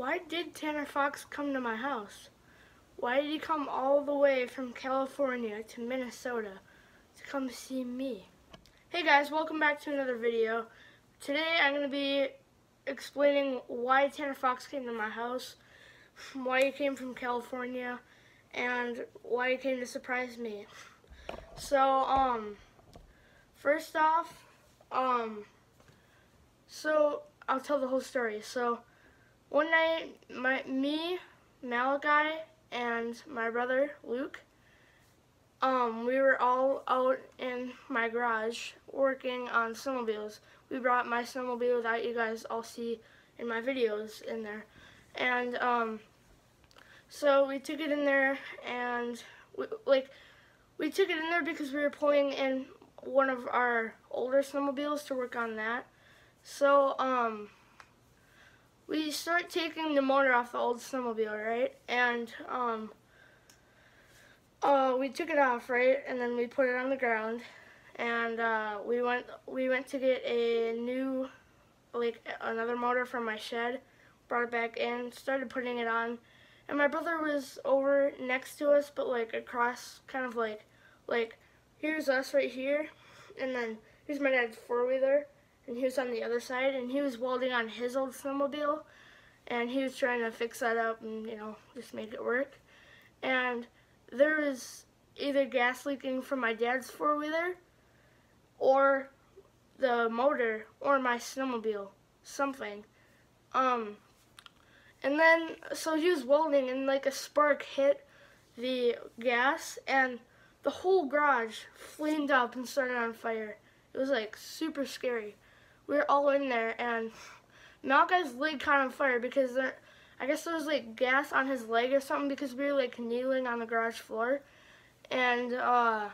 why did Tanner Fox come to my house? Why did he come all the way from California to Minnesota to come see me? Hey guys, welcome back to another video. Today I'm going to be explaining why Tanner Fox came to my house, why he came from California, and why he came to surprise me. So, um, first off, um, so I'll tell the whole story. So, one night, my me, Malachi, and my brother Luke, um, we were all out in my garage working on snowmobiles. We brought my snowmobile that you guys all see in my videos in there, and um, so we took it in there, and we, like we took it in there because we were pulling in one of our older snowmobiles to work on that. So um, we start taking the motor off the old snowmobile, right? And um, uh, we took it off, right? And then we put it on the ground, and uh, we went we went to get a new like another motor from my shed, brought it back in, started putting it on, and my brother was over next to us, but like across, kind of like like here's us right here, and then here's my dad's four wheeler and he was on the other side and he was welding on his old snowmobile and he was trying to fix that up and you know just make it work. And there was either gas leaking from my dad's four-wheeler or the motor or my snowmobile something. Um and then so he was welding and like a spark hit the gas and the whole garage flamed up and started on fire. It was like super scary we were all in there, and Malachi's leg caught on fire because there, I guess there was like gas on his leg or something because we were like kneeling on the garage floor, and uh,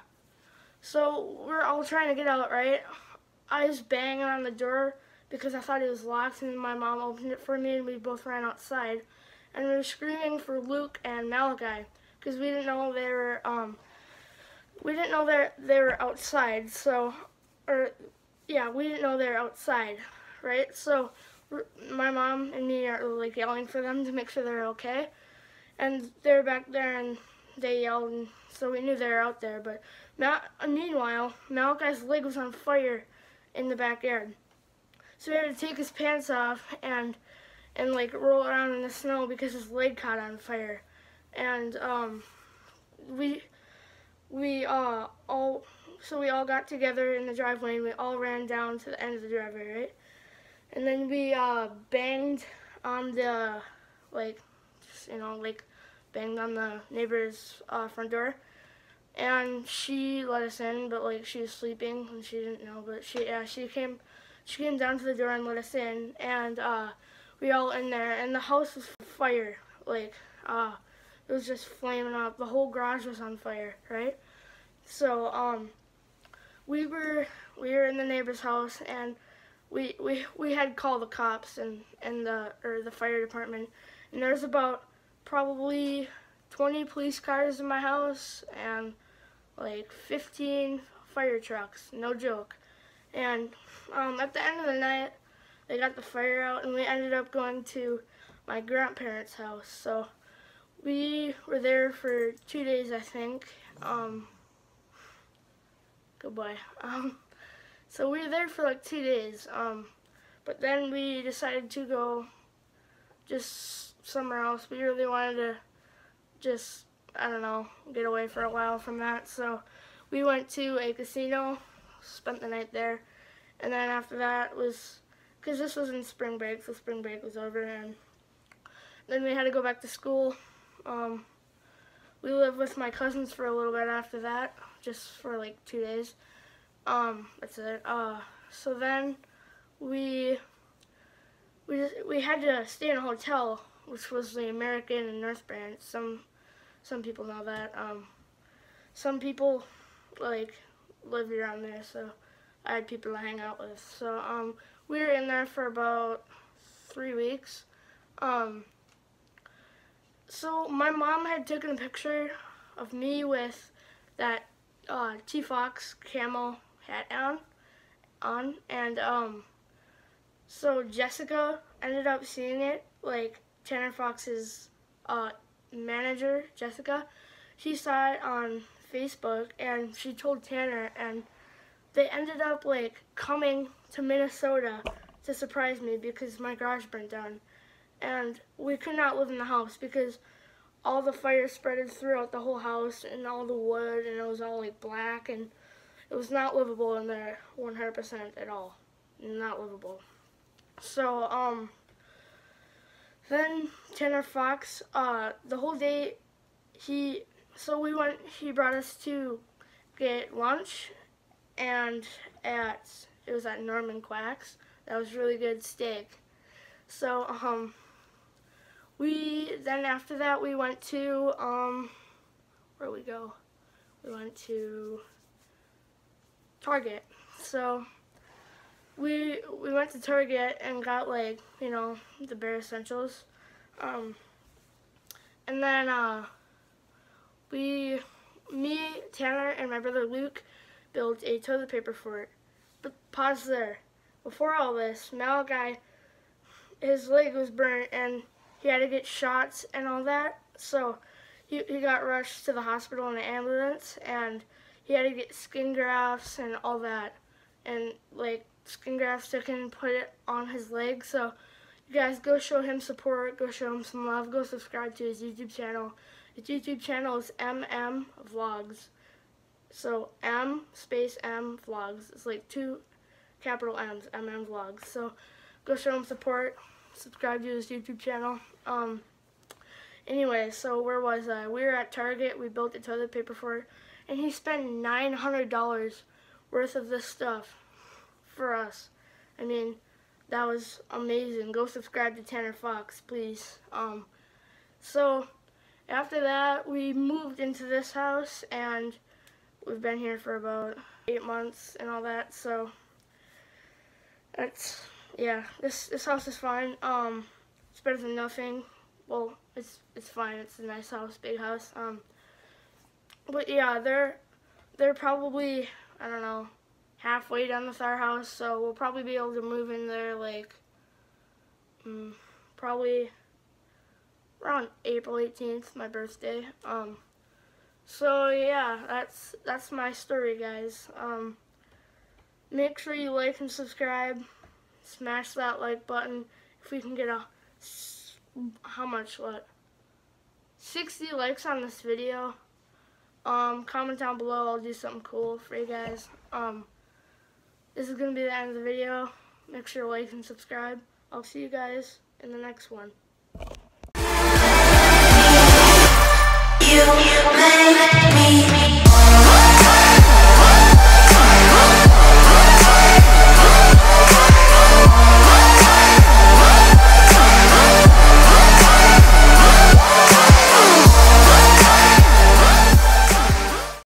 so we're all trying to get out, right? I was banging on the door because I thought it was locked, and my mom opened it for me, and we both ran outside, and we were screaming for Luke and Malachi because we didn't know they were um, we didn't know that they were outside, so or yeah, we didn't know they were outside, right? So my mom and me are like yelling for them to make sure they're okay. And they're back there and they yelled, and so we knew they were out there. But Mal meanwhile, Malachi's leg was on fire in the backyard. So we had to take his pants off and and like roll around in the snow because his leg caught on fire. And um, we we uh all so we all got together in the driveway and we all ran down to the end of the driveway, right? And then we uh, banged on the, like, just, you know, like, banged on the neighbor's uh, front door. And she let us in, but, like, she was sleeping and she didn't know. But she, yeah, she came, she came down to the door and let us in. And uh, we all in there. And the house was fire. Like, uh, it was just flaming up. The whole garage was on fire, right? So, um, we were we were in the neighbor's house and we we we had called the cops and and the or the fire department. And there's about probably 20 police cars in my house and like 15 fire trucks no joke. And um, at the end of the night they got the fire out and we ended up going to my grandparents house. So we were there for two days I think. Um, Goodbye. Um, so we were there for like two days. Um, but then we decided to go just somewhere else. We really wanted to just, I don't know, get away for a while from that. So we went to a casino, spent the night there. And then after that was, because this was in spring break, so spring break was over. And then we had to go back to school. Um, we lived with my cousins for a little bit after that, just for like two days. Um, that's it. Uh, so then we we just, we had to stay in a hotel, which was the AmericInn and North Branch. Some some people know that. Um, some people like live around there, so I had people to hang out with. So um, we were in there for about three weeks. Um, so my mom had taken a picture of me with that uh, T-Fox camel hat on, on, and um, so Jessica ended up seeing it like Tanner Fox's uh, manager, Jessica, she saw it on Facebook and she told Tanner and they ended up like coming to Minnesota to surprise me because my garage burned down. And we could not live in the house because all the fire spread throughout the whole house and all the wood and it was all like black and it was not livable in there 100% at all. Not livable. So um then Tanner Fox uh the whole day he so we went he brought us to get lunch and at it was at Norman Quack's. That was really good steak. So um we then after that we went to um where we go? We went to Target. So we we went to Target and got like you know the bare essentials. Um and then uh we me Tanner and my brother Luke built a toilet paper fort. But pause there. Before all this Malachi his leg was burnt and he had to get shots and all that. So he, he got rushed to the hospital in an ambulance and he had to get skin grafts and all that. And like skin grafts so can put it on his leg. So you guys go show him support, go show him some love, go subscribe to his YouTube channel. His YouTube channel is MM Vlogs. So M space M Vlogs. It's like two capital M's, MM Vlogs. So go show him support subscribe to his YouTube channel. Um, anyway, so where was I? We were at Target. We built a toilet paper for fort, and he spent $900 worth of this stuff for us. I mean, that was amazing. Go subscribe to Tanner Fox, please. Um, so after that, we moved into this house, and we've been here for about eight months and all that. So that's yeah, this this house is fine. Um, better than nothing. Well, it's it's fine. It's a nice house, big house. Um, but yeah, they're they're probably I don't know halfway done with our house, so we'll probably be able to move in there like um, probably around April 18th, my birthday. Um, so yeah, that's that's my story, guys. Um, make sure you like and subscribe smash that like button if we can get a how much what? 60 likes on this video. Um comment down below. I'll do something cool for you guys. Um this is gonna be the end of the video. Make sure to like and subscribe. I'll see you guys in the next one. You make me